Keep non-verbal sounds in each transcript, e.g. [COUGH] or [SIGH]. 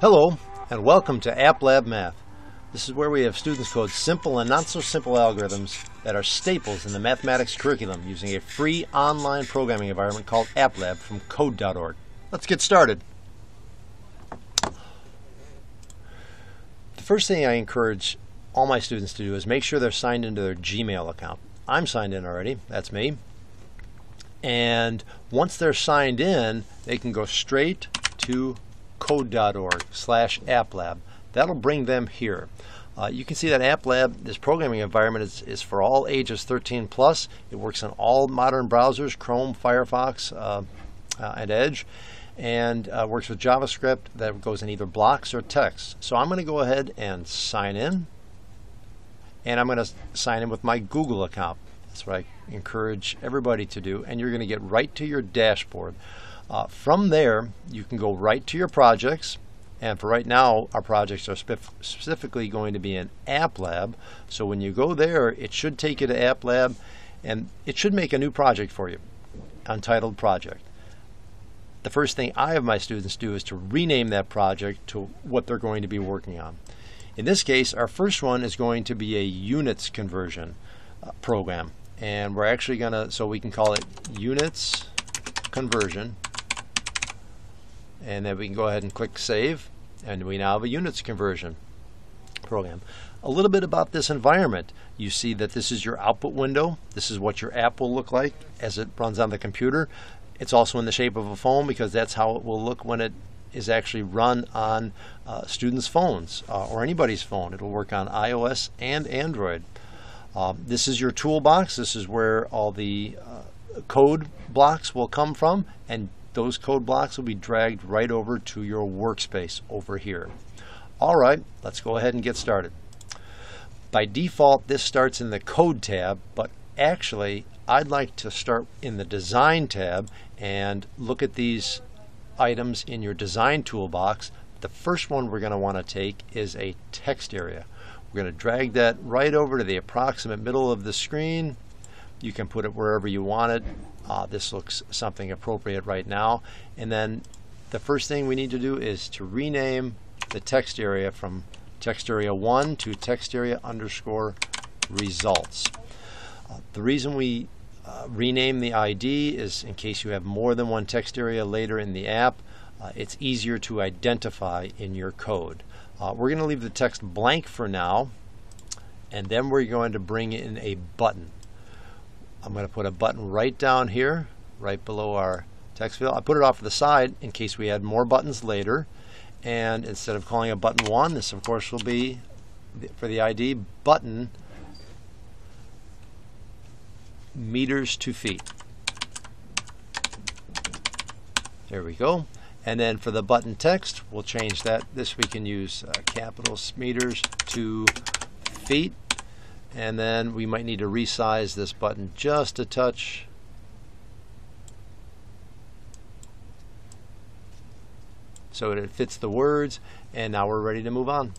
Hello, and welcome to App Lab Math. This is where we have students code simple and not so simple algorithms that are staples in the mathematics curriculum using a free online programming environment called AppLab from code.org. Let's get started. The first thing I encourage all my students to do is make sure they're signed into their Gmail account. I'm signed in already, that's me. And once they're signed in, they can go straight to code.org slash applab. That'll bring them here. Uh, you can see that AppLab, this programming environment, is, is for all ages 13 plus. It works on all modern browsers, Chrome, Firefox, uh, uh, and Edge, and uh, works with JavaScript that goes in either blocks or text. So I'm going to go ahead and sign in, and I'm going to sign in with my Google account. That's what I encourage everybody to do, and you're going to get right to your dashboard. Uh, from there, you can go right to your projects. And for right now, our projects are specifically going to be in App Lab. So when you go there, it should take you to App Lab and it should make a new project for you, untitled project. The first thing I have my students do is to rename that project to what they're going to be working on. In this case, our first one is going to be a units conversion uh, program. And we're actually going to, so we can call it units conversion and then we can go ahead and click save and we now have a units conversion program. A little bit about this environment. You see that this is your output window. This is what your app will look like as it runs on the computer. It's also in the shape of a phone because that's how it will look when it is actually run on uh, students' phones uh, or anybody's phone. It'll work on iOS and Android. Uh, this is your toolbox. This is where all the uh, code blocks will come from and those code blocks will be dragged right over to your workspace over here. All right, let's go ahead and get started. By default, this starts in the Code tab, but actually, I'd like to start in the Design tab and look at these items in your Design toolbox. The first one we're going to want to take is a text area. We're going to drag that right over to the approximate middle of the screen. You can put it wherever you want it. Uh, this looks something appropriate right now. And then the first thing we need to do is to rename the text area from text area 1 to text area underscore results. Uh, the reason we uh, rename the ID is in case you have more than one text area later in the app, uh, it's easier to identify in your code. Uh, we're going to leave the text blank for now, and then we're going to bring in a button. I'm going to put a button right down here, right below our text field. I put it off to the side in case we add more buttons later. And instead of calling a button 1, this of course will be, for the ID, button meters to feet. There we go. And then for the button text, we'll change that. This we can use uh, capital meters to feet and then we might need to resize this button just a touch so it fits the words and now we're ready to move on.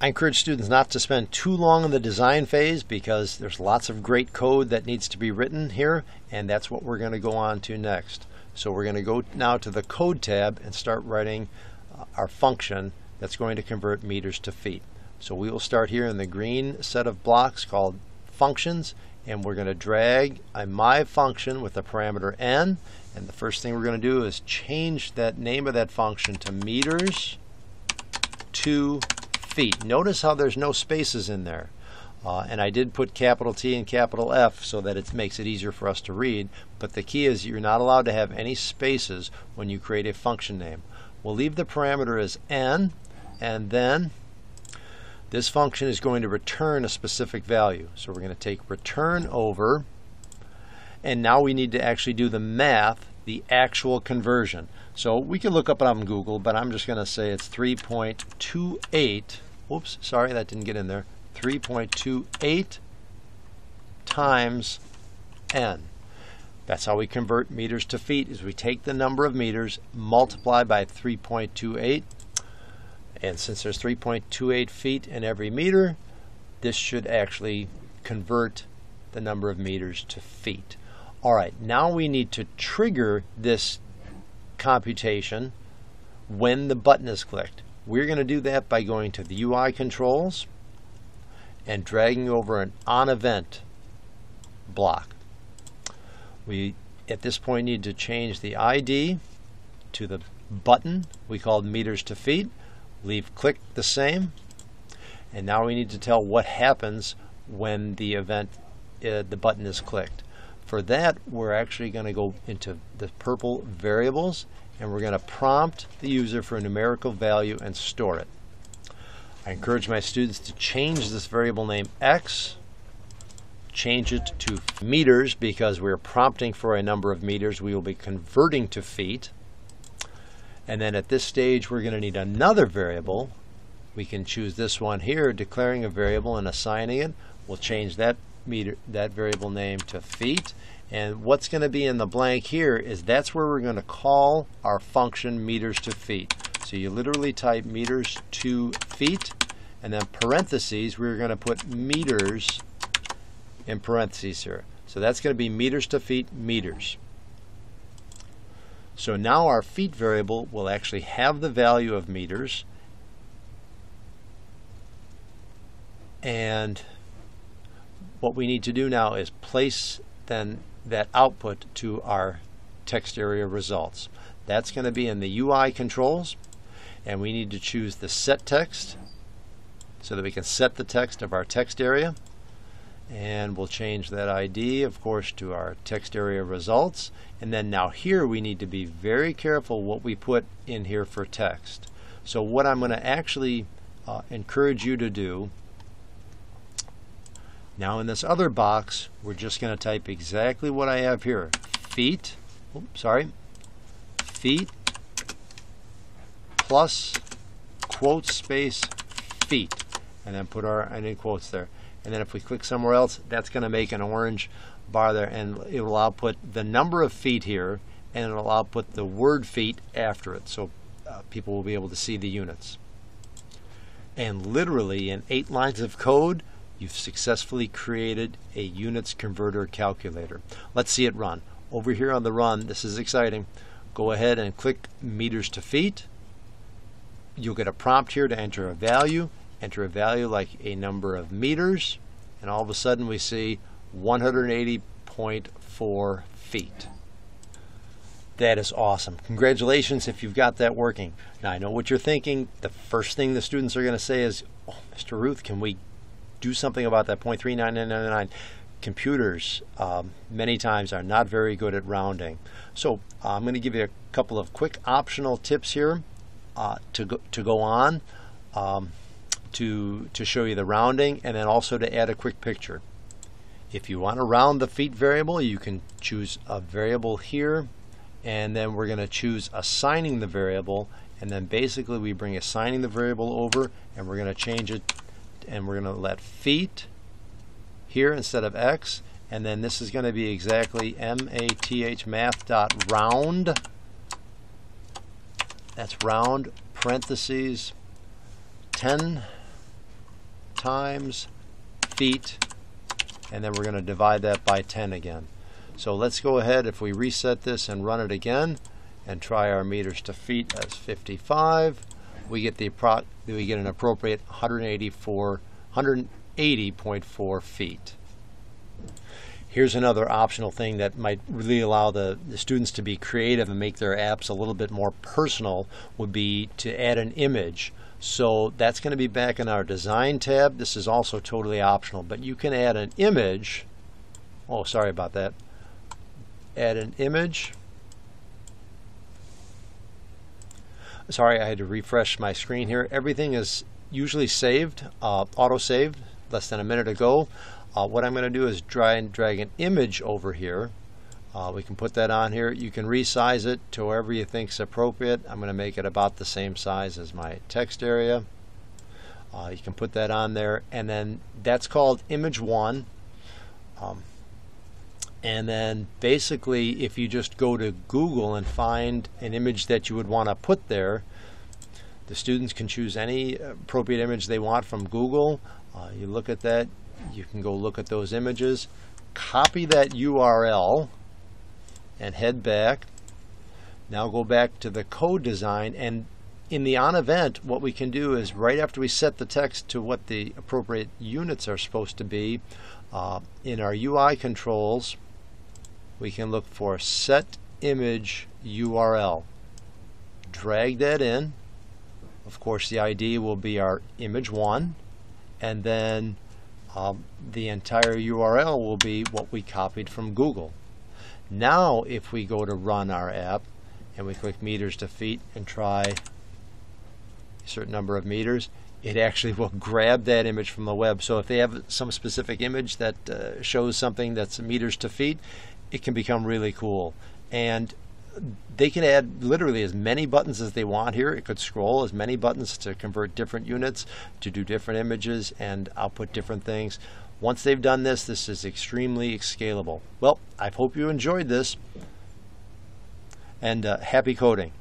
I encourage students not to spend too long in the design phase because there's lots of great code that needs to be written here and that's what we're going to go on to next. So we're going to go now to the code tab and start writing uh, our function that's going to convert meters to feet. So we will start here in the green set of blocks called functions and we're going to drag a my function with the parameter n and the first thing we're going to do is change that name of that function to meters to feet. Notice how there's no spaces in there. Uh, and I did put capital T and capital F so that it makes it easier for us to read. But the key is you're not allowed to have any spaces when you create a function name. We'll leave the parameter as n and then this function is going to return a specific value. So we're going to take return over, and now we need to actually do the math, the actual conversion. So we can look up it on Google, but I'm just going to say it's 3.28. Oops, sorry, that didn't get in there. 3.28 times n. That's how we convert meters to feet, is we take the number of meters, multiply by 3.28, and since there's 3.28 feet in every meter, this should actually convert the number of meters to feet. All right, now we need to trigger this computation when the button is clicked. We're going to do that by going to the UI controls and dragging over an on event block. We at this point need to change the ID to the button we called meters to feet. Leave click the same. And now we need to tell what happens when the event, uh, the button is clicked. For that, we're actually going to go into the purple variables and we're going to prompt the user for a numerical value and store it. I encourage my students to change this variable name x, change it to meters because we're prompting for a number of meters. We will be converting to feet. And then at this stage, we're going to need another variable. We can choose this one here, declaring a variable and assigning it. We'll change that meter, that variable name to feet. And what's going to be in the blank here is that's where we're going to call our function meters to feet. So you literally type meters to feet, and then parentheses, we're going to put meters in parentheses here. So that's going to be meters to feet meters. So now our feet variable will actually have the value of meters and what we need to do now is place then that output to our text area results. That's going to be in the UI controls and we need to choose the set text so that we can set the text of our text area and we'll change that ID of course to our text area results. And then now here we need to be very careful what we put in here for text. So what I'm going to actually uh, encourage you to do now in this other box we're just going to type exactly what I have here. Feet oops, sorry. Feet plus quote space feet. And then put our in quotes there and then if we click somewhere else that's going to make an orange bar there. And it will output the number of feet here and it will output the word feet after it. So uh, people will be able to see the units. And literally in eight lines of code you've successfully created a units converter calculator. Let's see it run. Over here on the run this is exciting. Go ahead and click meters to feet. You'll get a prompt here to enter a value enter a value like a number of meters, and all of a sudden we see 180.4 feet. That is awesome. Congratulations if you've got that working. Now I know what you're thinking. The first thing the students are going to say is, oh, Mr. Ruth, can we do something about that 0.39999? Computers um, many times are not very good at rounding. So uh, I'm going to give you a couple of quick optional tips here uh, to, go, to go on. Um, to, to show you the rounding and then also to add a quick picture. If you want to round the feet variable, you can choose a variable here and then we're going to choose assigning the variable and then basically we bring assigning the variable over and we're going to change it and we're going to let feet here instead of x and then this is going to be exactly math math dot round that's round parentheses 10 times feet and then we're going to divide that by 10 again. So let's go ahead if we reset this and run it again and try our meters to feet as 55 we get the we get an appropriate 184 180.4 feet. Here's another optional thing that might really allow the, the students to be creative and make their apps a little bit more personal would be to add an image. So that's going to be back in our design tab. This is also totally optional, but you can add an image. Oh, sorry about that. Add an image. Sorry, I had to refresh my screen here. Everything is usually saved, uh, auto-saved, less than a minute ago. Uh, what I'm going to do is try and drag an image over here. Uh, we can put that on here. You can resize it to wherever you think is appropriate. I'm going to make it about the same size as my text area. Uh, you can put that on there and then that's called image one. Um, and then basically if you just go to Google and find an image that you would want to put there, the students can choose any appropriate image they want from Google. Uh, you look at that, you can go look at those images, copy that URL and head back. Now go back to the code design and in the on event, what we can do is right after we set the text to what the appropriate units are supposed to be, uh, in our UI controls, we can look for set image URL. Drag that in. Of course, the ID will be our image one, and then um, the entire URL will be what we copied from Google. Now, if we go to run our app and we click meters to feet and try a certain number of meters, it actually [LAUGHS] will grab that image from the web. So if they have some specific image that uh, shows something that's meters to feet, it can become really cool. And they can add literally as many buttons as they want here. It could scroll as many buttons to convert different units, to do different images, and output different things. Once they've done this, this is extremely scalable. Well, I hope you enjoyed this, and uh, happy coding.